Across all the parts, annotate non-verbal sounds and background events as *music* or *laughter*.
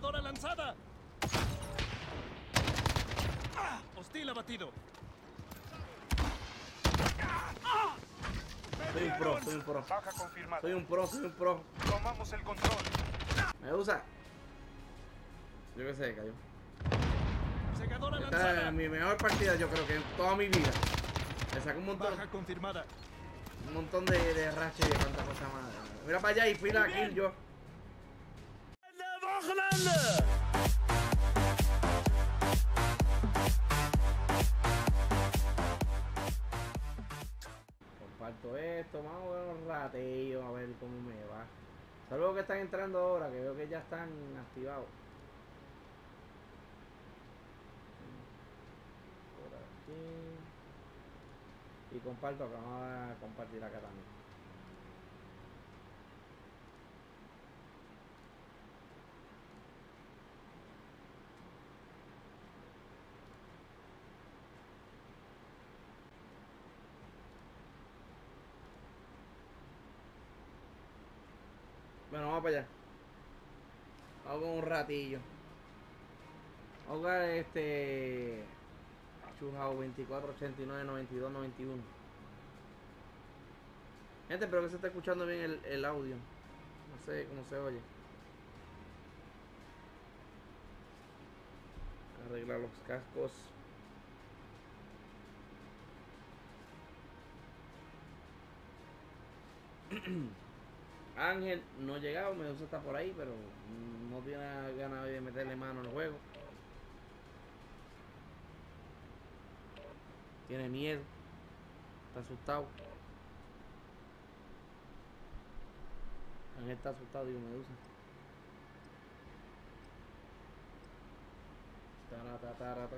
¡Segadora lanzada! ¡Hostil abatido! Soy un pro, soy un pro. Baja confirmada. Soy un pro, soy un pro. Tomamos el control. Me usa. Yo qué sé, cayó. ¡Segadora Esta lanzada! es mi mejor partida, yo creo que en toda mi vida. Le saco un montón, Baja confirmada. un montón de, de racha y de tanta cosa más. Mira para allá y fila Muy bien. kill yo. Comparto esto, vamos a ver un ratillo, a ver cómo me va. Saludos que están entrando ahora, que veo que ya están activados. Por aquí. Y comparto acá, vamos a compartir acá también. Bueno, vamos para allá. Vamos un ratillo. Vamos este. Chujao 24, 89, 92, 91. Gente, espero que se esté escuchando bien el, el audio. No sé cómo se oye. Arreglar los cascos. *clears throat* Ángel no ha llegado, Medusa está por ahí, pero no tiene ganas de meterle mano al juego. Tiene miedo. Está asustado. Ángel está asustado, digo Medusa. Tara, tatara,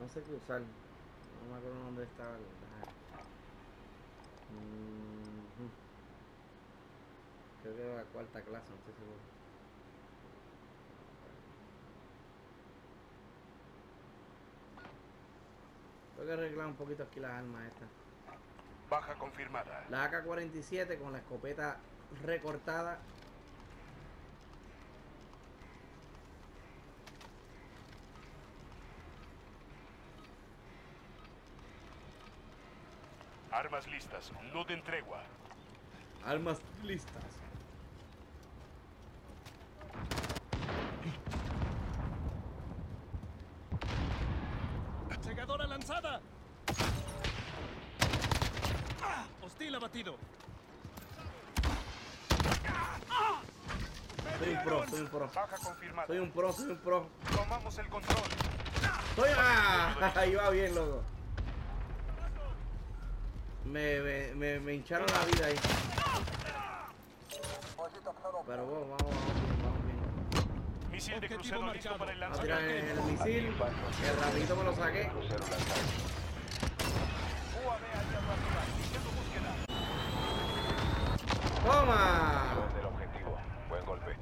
No sé qué usar. No me acuerdo dónde estaba el. Mhm. Creo que era la cuarta clase, no estoy seguro. Tengo que arreglar un poquito aquí las armas estas. Baja confirmada. La AK-47 con la escopeta recortada. Armas listas. No den tregua. Armas listas. ¡Segadora lanzada! ¡Hostil abatido! Soy un pro, soy un pro. Baja confirmada. Soy un pro, soy un pro. Tomamos el control. Soy. ¡Ah! *laughs* Ahí va bien, loco. Me, me, me, me hincharon la vida ahí. Pero bueno, vamos, vamos, vamos bien. Misil de crucero listo para el Vamos a tirar lanzamiento. el, el misil. El rapidito me lo saqué. ¡Toma! del objetivo. Buen golpe.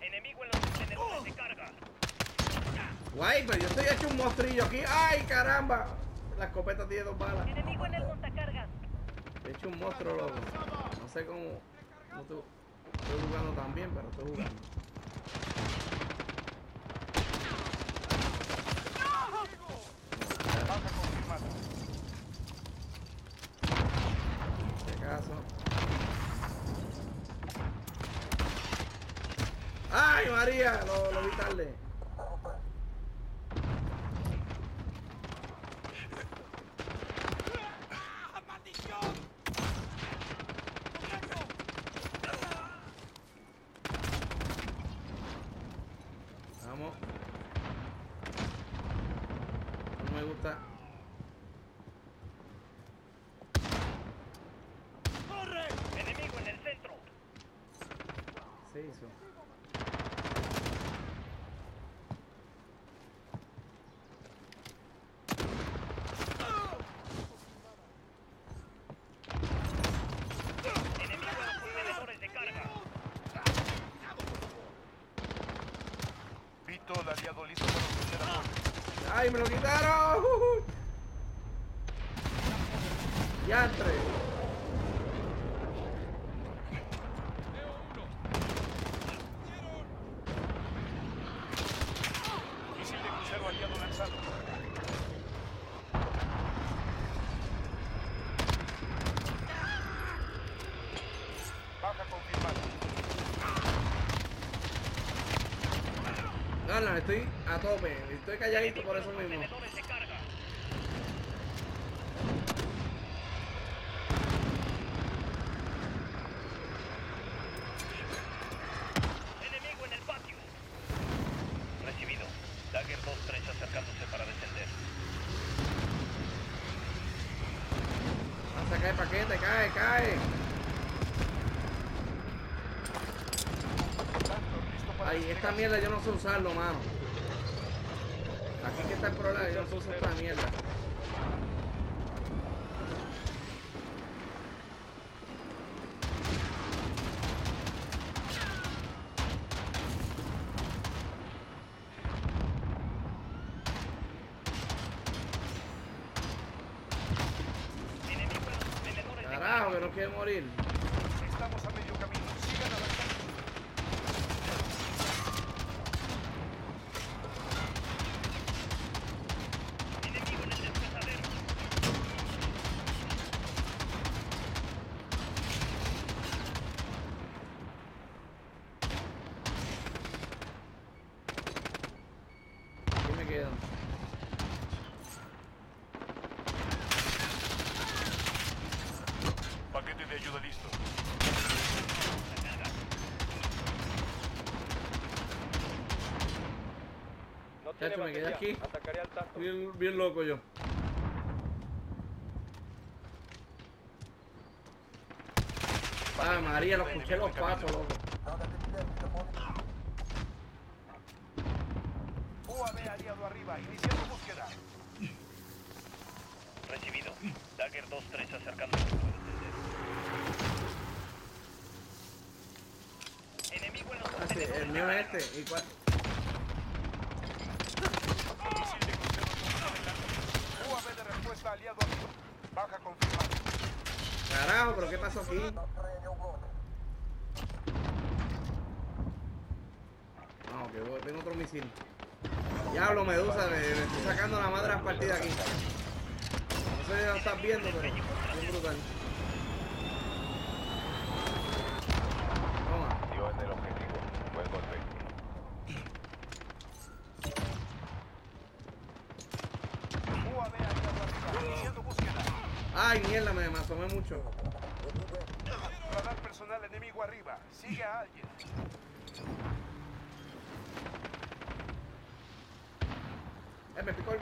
Enemigo en los contenedores de carga. Guay, pero yo estoy hecho un monstrillo aquí. ¡Ay, caramba! La escopeta tiene dos balas. Enemigo en el montacargas. He hecho un monstruo, loco. No sé cómo. No estoy, estoy jugando tan bien, pero estoy jugando. ¡Ay, María! Lo, lo vi tarde. Vamos. No me gusta. ¡Corre! Enemigo en el centro. Se hizo. Enemigo en los contenedores de carga. ¡Ay, me lo quitaron! ¡Ya entré! Misil de crucero aliado lanzado. Baja confirmada. Estoy a tope. Estoy calladito por eso mismo. Enemigo en el patio. Recibido. Dagger 2-3 acercándose para descender. Hasta cae paquete, cae, cae. Listo para Ay, esta mierda yo no sé usarlo, mano. Aquí que está el problema, yo no sé usar esta mierda. Carajo, que no quiere morir medio camino. Sigan avanzando. Enemigo en el despesadero. Aquí me quedo. Ayuda listo. Chacho, me quedé aquí. Bien, bien loco yo. Ay, María, lo escuché los pasos, loco. UAV aliado arriba. Iniciando búsqueda. Recibido. Dagger 2-3 acercándose para descender. Ah, el mío es este. ¿Y cuál? Carajo, pero ¿qué pasó aquí? No, que voy- tengo otro misil. Diablo, Medusa, le estoy sacando la madre a las partidas aquí. No sé si lo estás viendo, pero bien brutal. Toma. Dio en el objetivo. Buen golpe. UAV aliado arriba. Iniciando búsqueda. Ay, mierda, me, me asomé mucho. Radar personal enemigo arriba. Sigue a alguien. Eh, me picó el...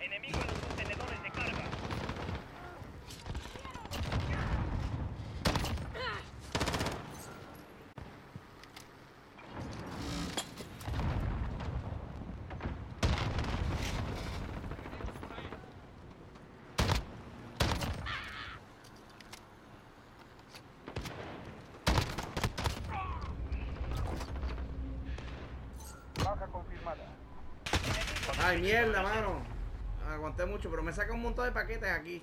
Enemigo en los contenedores de carga. Baja confirmada. Ay, mierda, mano. Aguanté mucho, pero me saca un montón de paquetes aquí.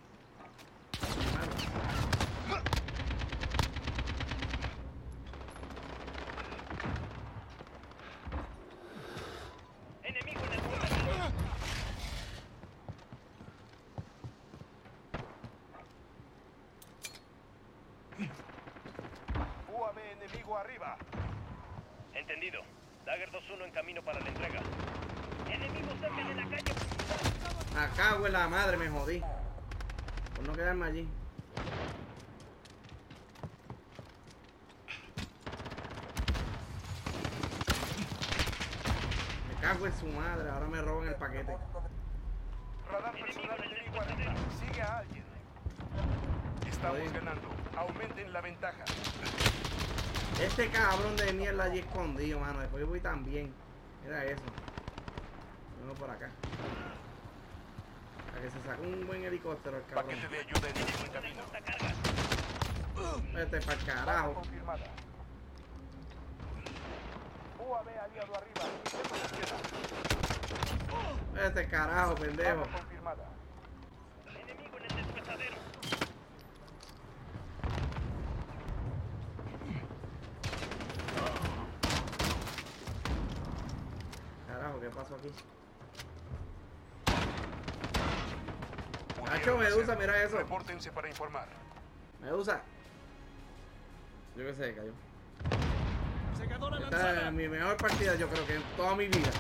Enemigo en el contenedor. UAV enemigo arriba. Entendido. Dagger 2-1 en camino para la entrega. Cerca de la madre, me jodí. Por no quedarme allí. Me cago en su madre, ahora me roban el paquete. Radar personal. Sigue a alguien. Estamos ganando. Aumenten la ventaja. Este cabrón de mierda allí escondido, mano. Después yo voy también. Mira eso. Vengo por acá. A que se saque un buen helicóptero el cabrón. Paquete de ayuda en camino. Este para el carajo. UAV aliado arriba. Este carajo, pendejo. Enemigo en el despesadero. Carajo, ¿qué pasó aquí? Hacho, Medusa, mira eso. Repórtense para informar. Medusa. Yo que sé, cayó. Esta es mi mejor partida, yo creo que en toda mi vida.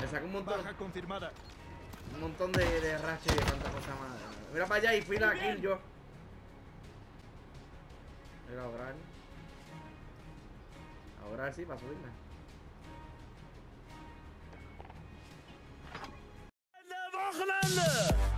Le saco un montón. Confirmada. Un montón de, de y de tanta cosa más. Mira para allá y fui la kill yo. Era orar. Ahora sí, para subirla. ¡Grande, grande!